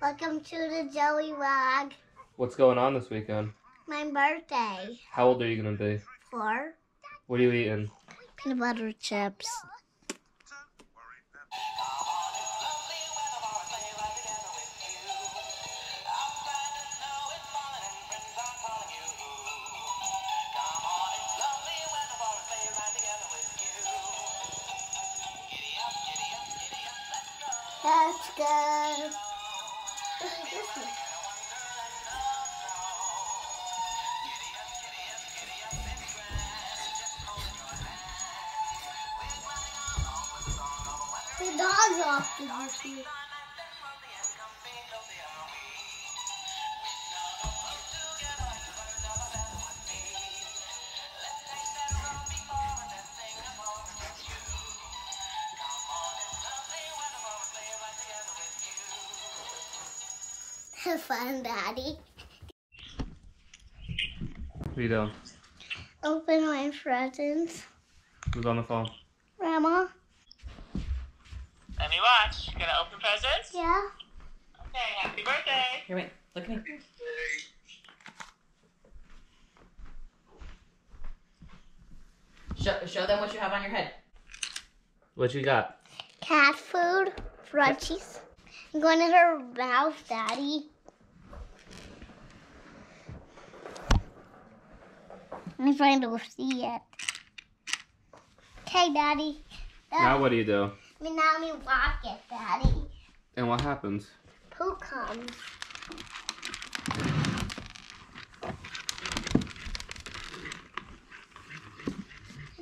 Welcome to the Joey Vlog. What's going on this weekend? My birthday. How old are you gonna be? Four. What are you eating? Peanut butter chips. Let's go. This is. The dog's off the horse. Duty. Have fun, Daddy. What are you doing? Open my presents. Who's on the phone? Grandma? Let me watch. You gonna open presents? Yeah? Okay, happy birthday. Here, wait. Look at me. Show, show them what you have on your head. What you got? Cat food, crunchies. I'm going in her mouth, Daddy. I'm trying to see it. Okay, Daddy. Now what do you do? I mean, now me walk it, Daddy. And what happens? Who comes?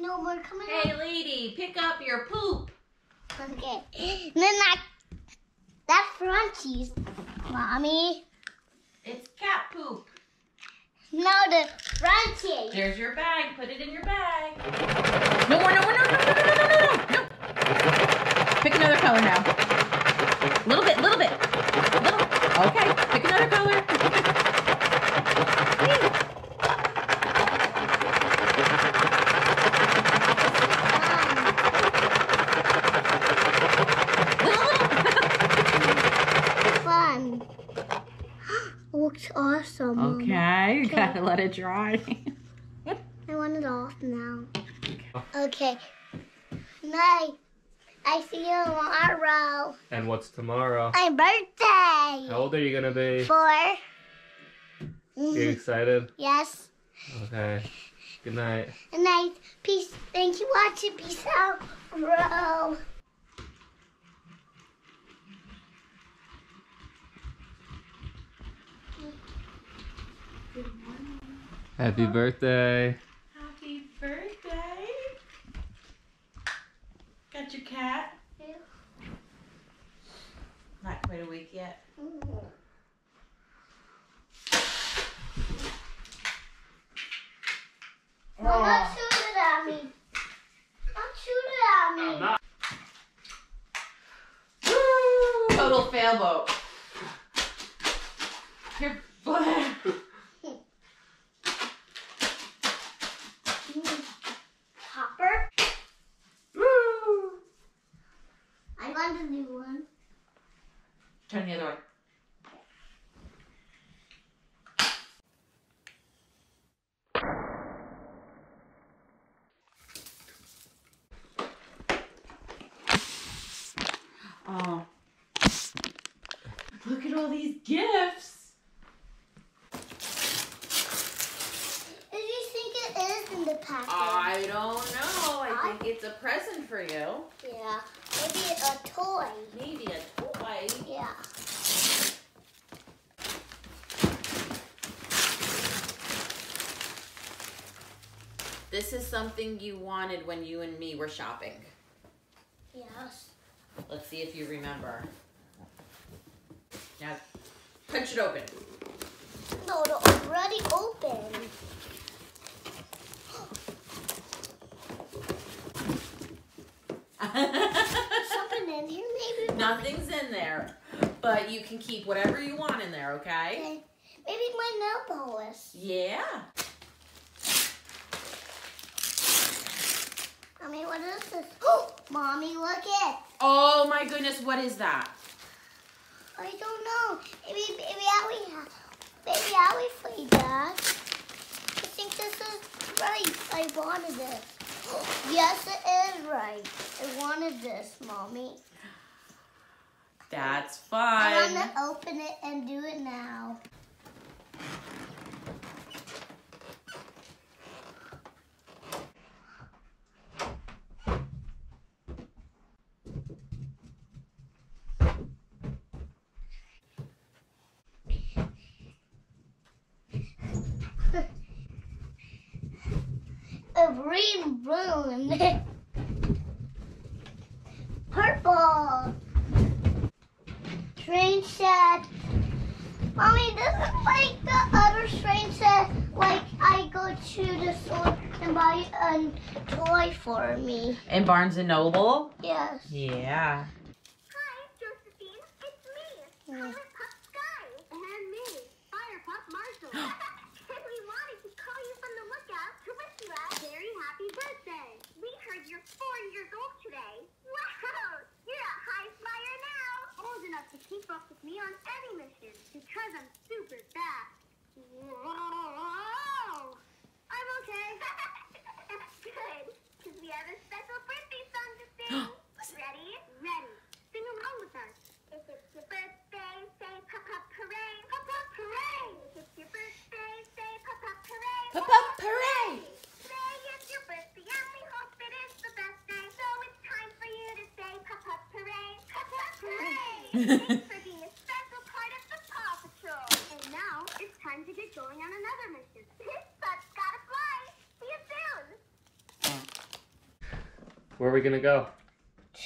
No more coming Hey, lady, pick up your poop. Okay. And then that, that crunchies, Mommy. It's cat poop. No, the branches. There's your bag. Put it in your bag. No more, no more, no, no, no, no, no, no, no. Pick another color now. Let it dry. I want it off now. Okay. Night. I see you tomorrow. And what's tomorrow? My birthday. How old are you gonna be? Four. You Mhm. excited? Yes. Okay. Good night. And I peace. Thank you for watching. Peace out, bro. Happy birthday. Happy birthday. Got your cat? Yeah. Not quite a week yet. Well, don't shoot it at me. Don't shoot it at me. not. Total fail boat. Your butt. I want a new one. Turn the other way. Oh. Look at all these gifts. Who do you think it is in the package? I don't know. I think it's a present for you. yeah. Maybe a toy. Maybe a toy. Yeah. This is something you wanted when you and me were shopping. Yes. Let's see if you remember. Now, punch it open. No, it's already open. Something in here, maybe. Nothing's in there, but you can keep whatever you want in there, okay? Okay. Maybe my nail polish. Yeah. Mommy, what is this? Oh, mommy, look it. Oh my goodness, what is that? I don't know. Maybe baby Allie, ha- baby Allie played that. I think this is right. I wanted this. Yes, it is right. I wanted this, mommy. That's. I fun. want to open it and do it now. A green balloon. Mommy, this is like the other train set. Like I go to the store and buy a toy for me. In Barnes and Noble. Yes. Yeah. Hi, Josephine. It's me. Fire Pup Skye, and me, Fire Pup Marshall. and we wanted to call you from the lookout to wish you a very happy birthday. We heard you're four years old today. Wow, you're a high flyer now. Old enough to keep up with me on any mission because I'm super fast. Whoa! I'm okay. Good, because we have a special birthday song to sing. Ready? Ready. Sing along with us. If it's your birthday, say pop pop hooray, pop pop hooray. If it's your birthday, say pop pop hooray, Pop pop hooray. Today is your birthday and we hope it is the best day. So it's time for you to say pop pop hooray, pop pop hooray. Thanks for being a special part of the Paw Patrol. And now it's time to get going on another mission. Pup's gotta fly. See you soon. Where are we gonna go?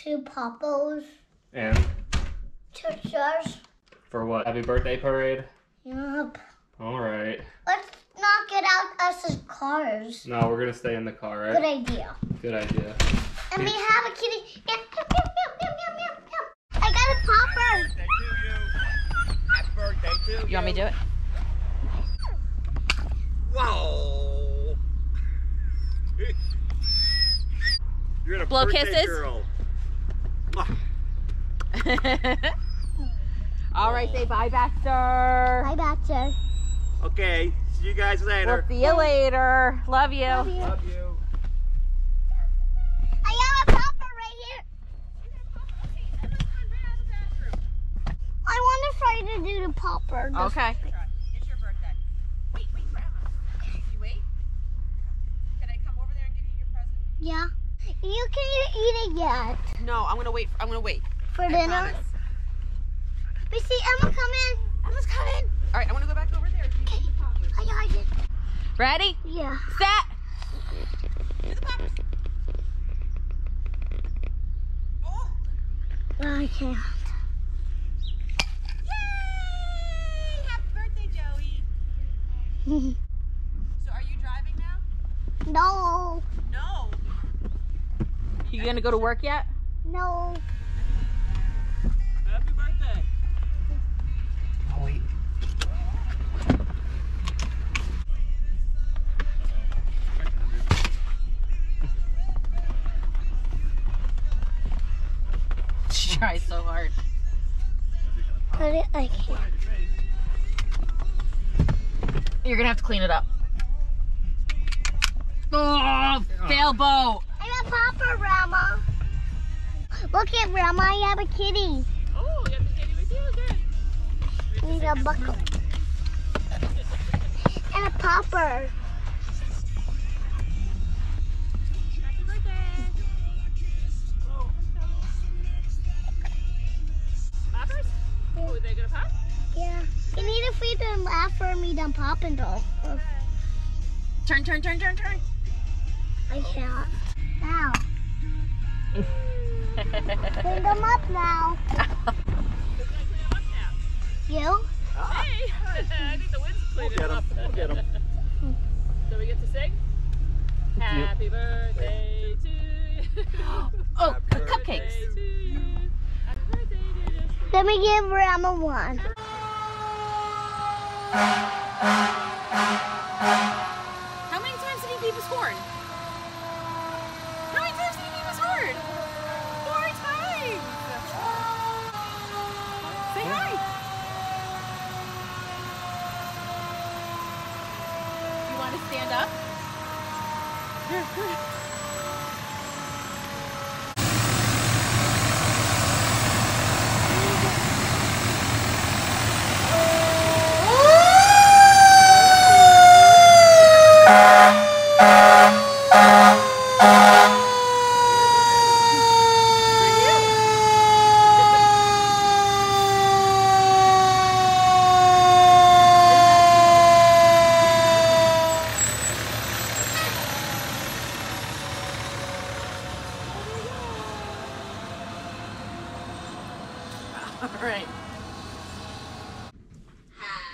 To Papa's And churches. for what? Happy birthday parade? Yup. All right. Let's not get out us as cars. No, we're gonna stay in the car, Good idea. Good idea. And we have a kitty. A popper. Birthday to you. Happy birthday to you. You want me to do it? Whoa. You're the Blow kisses? girl. All right, say bye, Baxter. Bye, Baxter. Okay, see you guys We'll later. see you later. Love you. Love you. Love you. I have a popper right here. I want to try to do the popper. This- Okay. It's your birthday. Wait, wait, Grandma. You wait? Can I come over there and give you your present? Yeah. You can't eat it yet. No, I'm gonna wait. I'm gonna wait. For I dinner. promise. We see Emma coming. Emma's coming. All right, I want to go back over there. Okay. I got it. Ready? Yeah. Set. Do the poppers. Oh, I can't. yay! Happy birthday, Joey. So, are you driving now? no. No. You gonna go to work yet? No. Happy birthday. Oh wait. She tries so hard. But it, I can't. You're gonna have to clean it up. Oh, sailboat. Oh. I got a popper, Grandma. Look at Grandma. I have a kitty. Oh, you have a kitty with you? Good. Need a buckle. And a popper. They gonna pop? Yeah. You need to feed them after me done popping though. Turn, turn, turn, turn, turn. I can't. Now. Clean them up now. Who's gonna them up now? You? Hey, I think the wind's cleaning We'll up. We'll get 'em. So we get to sing? Happy birthday to you. Oh, Happy the birthday. cupcakes. Let me give Grandma one. How many times did he beep his horn? How many times did he beep his horn? Four times! Say hi! You want to stand up?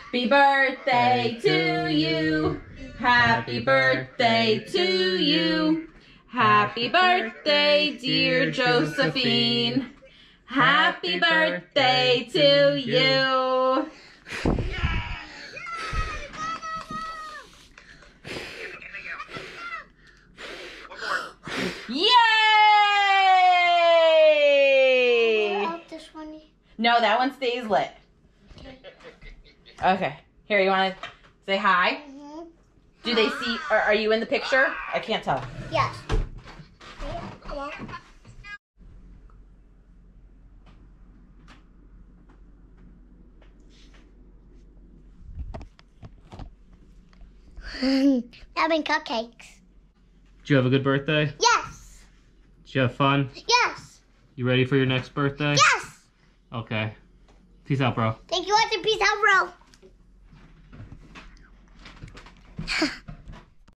Happy birthday to you. Happy birthday to you. Happy birthday, dear Josephine. Happy birthday to you. Yay! Out this one. No, that one stays lit. Okay. Here, you want to say hi? Mm-hmm. Do they see? Are, are you in the picture? I can't tell. Yes. Come on. Having cupcakes. Did you have a good birthday? Yes. Did you have fun? Yes. You ready for your next birthday? Yes. Okay. Peace out, bro. Thank you for watching. Peace out, bro.